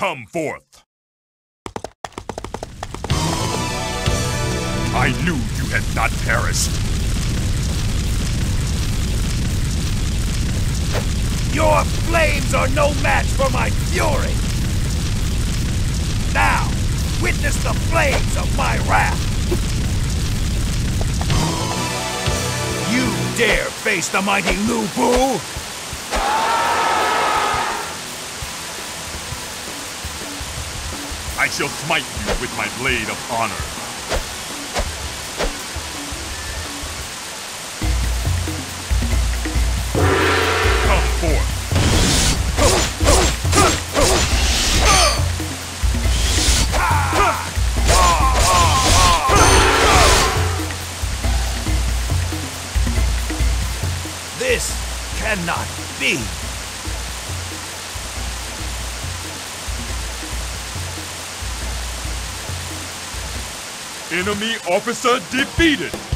come forth. I knew you had not perished. Your flames are no match for my fury! Now, witness the flames of my wrath! You dare face the mighty Lu I shall smite you with my blade of honor. Come forth. This cannot be! Enemy officer defeated.